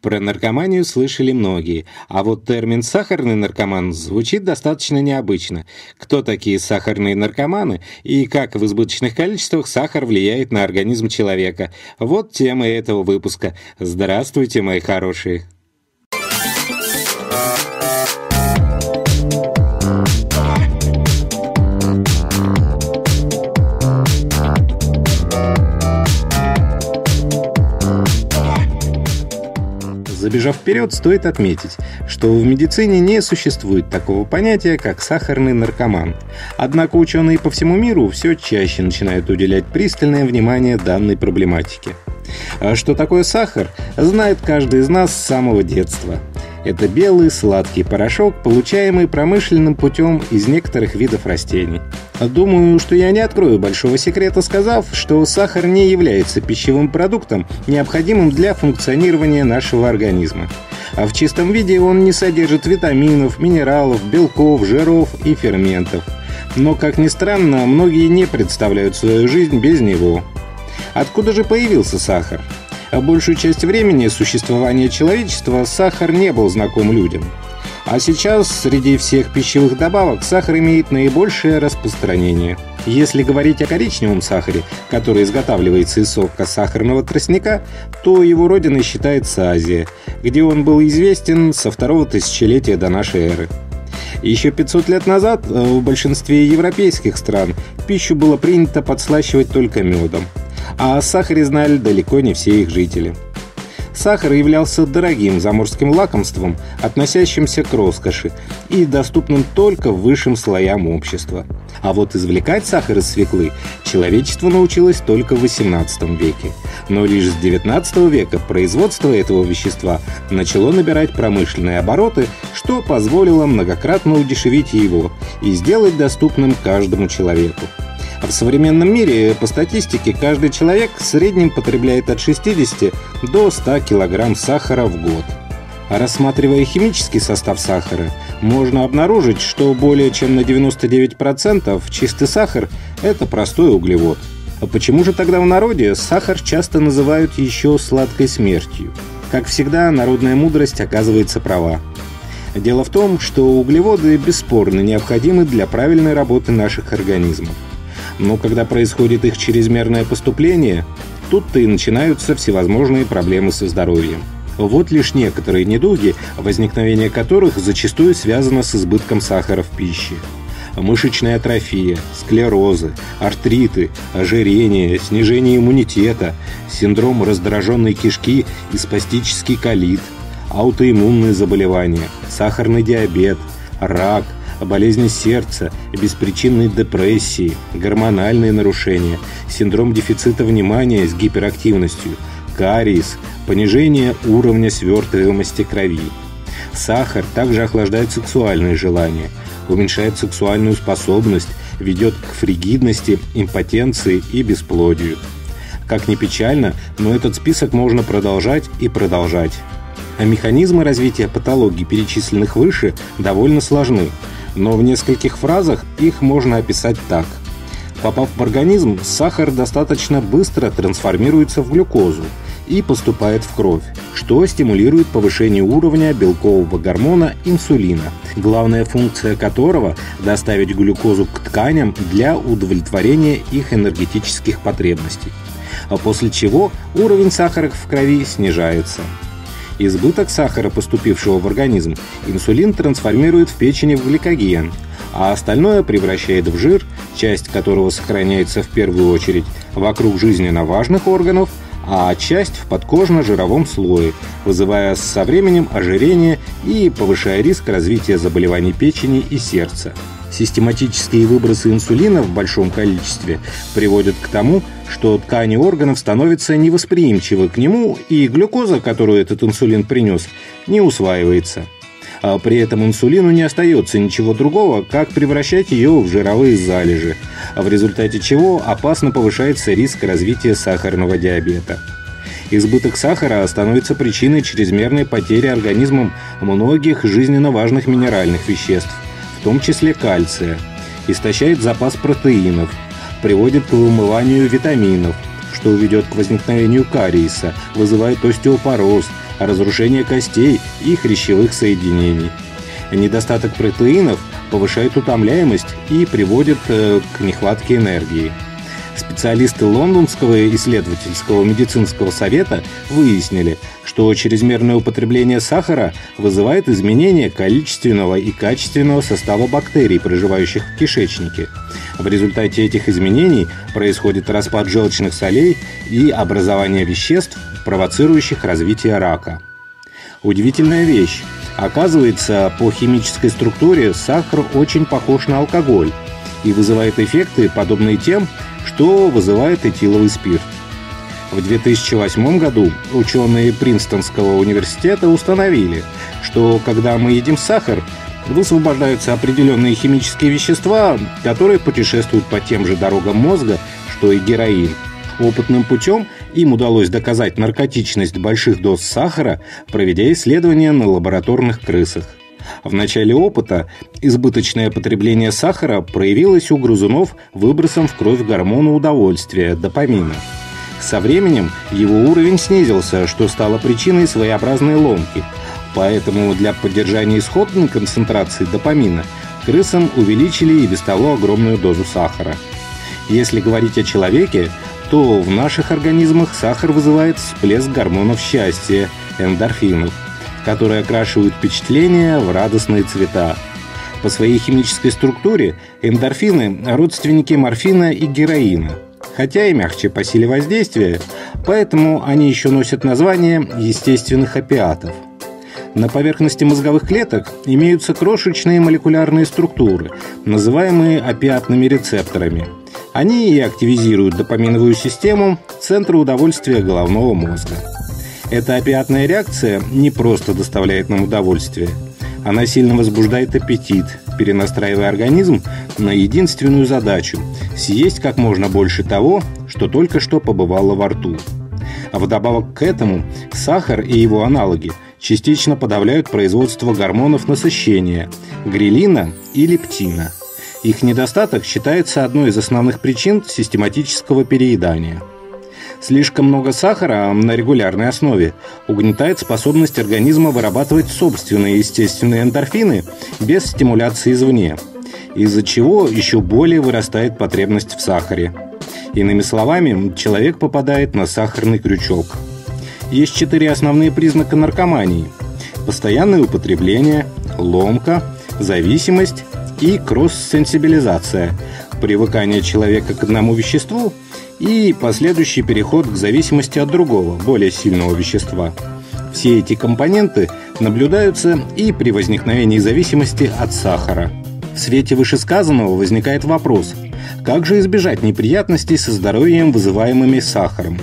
Про наркоманию слышали многие, а вот термин «сахарный наркоман» звучит достаточно необычно. Кто такие сахарные наркоманы и как в избыточных количествах сахар влияет на организм человека? Вот тема этого выпуска. Здравствуйте, мои хорошие! Забежав вперед, стоит отметить, что в медицине не существует такого понятия, как сахарный наркоман. Однако ученые по всему миру все чаще начинают уделять пристальное внимание данной проблематике. А что такое сахар, знает каждый из нас с самого детства – это белый сладкий порошок, получаемый промышленным путем из некоторых видов растений. Думаю, что я не открою большого секрета, сказав, что сахар не является пищевым продуктом, необходимым для функционирования нашего организма. А в чистом виде он не содержит витаминов, минералов, белков, жиров и ферментов. Но, как ни странно, многие не представляют свою жизнь без него. Откуда же появился сахар? А большую часть времени существования человечества сахар не был знаком людям. А сейчас среди всех пищевых добавок сахар имеет наибольшее распространение. Если говорить о коричневом сахаре, который изготавливается из сока сахарного тростника, то его родиной считается Азия, где он был известен со второго тысячелетия до нашей эры. Еще 500 лет назад э, в большинстве европейских стран пищу было принято подслащивать только медом – а о сахаре знали далеко не все их жители. Сахар являлся дорогим заморским лакомством, относящимся к роскоши и доступным только высшим слоям общества. А вот извлекать сахар из свеклы человечество научилось только в XVIII веке. Но лишь с XIX века производство этого вещества начало набирать промышленные обороты, что позволило многократно удешевить его и сделать доступным каждому человеку. В современном мире, по статистике, каждый человек в среднем потребляет от 60 до 100 кг сахара в год. А рассматривая химический состав сахара, можно обнаружить, что более чем на 99% чистый сахар – это простой углевод. А почему же тогда в народе сахар часто называют еще сладкой смертью? Как всегда, народная мудрость оказывается права. Дело в том, что углеводы бесспорно необходимы для правильной работы наших организмов. Но когда происходит их чрезмерное поступление, тут-то и начинаются всевозможные проблемы со здоровьем. Вот лишь некоторые недуги, возникновение которых зачастую связано с избытком сахара в пище. Мышечная атрофия, склерозы, артриты, ожирение, снижение иммунитета, синдром раздраженной кишки и спастический колит, аутоиммунные заболевания, сахарный диабет, рак – болезни сердца, беспричинной депрессии, гормональные нарушения, синдром дефицита внимания с гиперактивностью, кариес, понижение уровня свертываемости крови. Сахар также охлаждает сексуальные желания, уменьшает сексуальную способность, ведет к фригидности, импотенции и бесплодию. Как ни печально, но этот список можно продолжать и продолжать. А механизмы развития патологий, перечисленных выше, довольно сложны но в нескольких фразах их можно описать так. Попав в организм, сахар достаточно быстро трансформируется в глюкозу и поступает в кровь, что стимулирует повышение уровня белкового гормона инсулина, главная функция которого – доставить глюкозу к тканям для удовлетворения их энергетических потребностей. А после чего уровень сахара в крови снижается – Избыток сахара, поступившего в организм, инсулин трансформирует в печени в гликоген, а остальное превращает в жир, часть которого сохраняется в первую очередь вокруг жизненно важных органов, а часть в подкожно-жировом слое, вызывая со временем ожирение и повышая риск развития заболеваний печени и сердца. Систематические выбросы инсулина в большом количестве приводят к тому, что ткани органов становятся невосприимчивы к нему, и глюкоза, которую этот инсулин принес, не усваивается. А при этом инсулину не остается ничего другого, как превращать ее в жировые залежи, в результате чего опасно повышается риск развития сахарного диабета. Избыток сахара становится причиной чрезмерной потери организмом многих жизненно важных минеральных веществ, в том числе кальция, истощает запас протеинов, приводит к вымыванию витаминов, что ведет к возникновению кариеса, вызывает остеопороз, разрушение костей и хрящевых соединений. Недостаток протеинов повышает утомляемость и приводит э, к нехватке энергии. Специалисты Лондонского исследовательского медицинского совета выяснили, что чрезмерное употребление сахара вызывает изменение количественного и качественного состава бактерий, проживающих в кишечнике. В результате этих изменений происходит распад желчных солей и образование веществ, провоцирующих развитие рака. Удивительная вещь. Оказывается, по химической структуре сахар очень похож на алкоголь и вызывает эффекты, подобные тем, что вызывает этиловый спирт. В 2008 году ученые Принстонского университета установили, что когда мы едим сахар, высвобождаются определенные химические вещества, которые путешествуют по тем же дорогам мозга, что и героин. Опытным путем им удалось доказать наркотичность больших доз сахара, проведя исследования на лабораторных крысах. В начале опыта избыточное потребление сахара проявилось у грызунов выбросом в кровь гормона удовольствия – допамина. Со временем его уровень снизился, что стало причиной своеобразной ломки. Поэтому для поддержания исходной концентрации допамина крысам увеличили и без того огромную дозу сахара. Если говорить о человеке, то в наших организмах сахар вызывает всплеск гормонов счастья – эндорфинов – которые окрашивают впечатления в радостные цвета. По своей химической структуре эндорфины – родственники морфина и героина, хотя и мягче по силе воздействия, поэтому они еще носят название естественных опиатов. На поверхности мозговых клеток имеются крошечные молекулярные структуры, называемые опиатными рецепторами. Они и активизируют допаминовую систему центра удовольствия головного мозга. Эта опиатная реакция не просто доставляет нам удовольствие. Она сильно возбуждает аппетит, перенастраивая организм на единственную задачу – съесть как можно больше того, что только что побывало во рту. А вдобавок к этому сахар и его аналоги частично подавляют производство гормонов насыщения – грелина и лептина. Их недостаток считается одной из основных причин систематического переедания – Слишком много сахара на регулярной основе угнетает способность организма вырабатывать собственные естественные эндорфины без стимуляции извне, из-за чего еще более вырастает потребность в сахаре. Иными словами, человек попадает на сахарный крючок. Есть четыре основные признака наркомании. Постоянное употребление, ломка, зависимость и кросс-сенсибилизация – привыкание человека к одному веществу и последующий переход к зависимости от другого, более сильного вещества. Все эти компоненты наблюдаются и при возникновении зависимости от сахара. В свете вышесказанного возникает вопрос, как же избежать неприятностей со здоровьем, вызываемыми сахаром?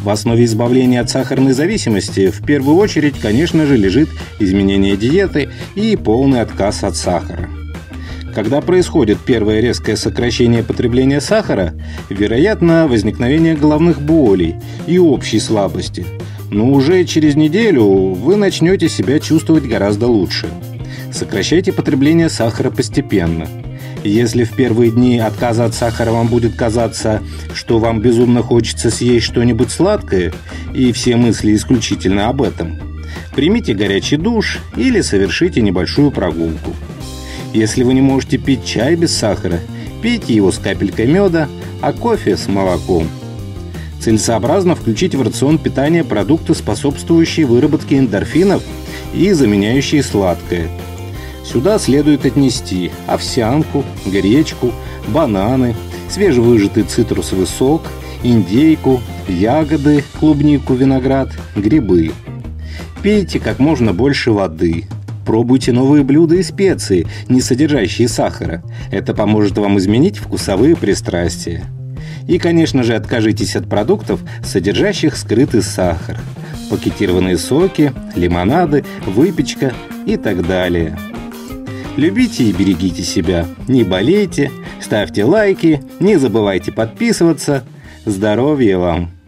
В основе избавления от сахарной зависимости в первую очередь, конечно же, лежит изменение диеты и полный отказ от сахара. Когда происходит первое резкое сокращение потребления сахара, вероятно возникновение головных болей и общей слабости. Но уже через неделю вы начнете себя чувствовать гораздо лучше. Сокращайте потребление сахара постепенно. Если в первые дни отказа от сахара вам будет казаться, что вам безумно хочется съесть что-нибудь сладкое, и все мысли исключительно об этом, примите горячий душ или совершите небольшую прогулку. Если вы не можете пить чай без сахара, пейте его с капелькой меда, а кофе с молоком. Целесообразно включить в рацион питания продукты, способствующие выработке эндорфинов и заменяющие сладкое. Сюда следует отнести овсянку, гречку, бананы, свежевыжатый цитрусовый сок, индейку, ягоды, клубнику, виноград, грибы. Пейте как можно больше воды – Пробуйте новые блюда и специи, не содержащие сахара. Это поможет вам изменить вкусовые пристрастия. И, конечно же, откажитесь от продуктов, содержащих скрытый сахар. Пакетированные соки, лимонады, выпечка и так далее. Любите и берегите себя. Не болейте, ставьте лайки, не забывайте подписываться. Здоровья вам!